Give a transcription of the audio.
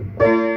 Música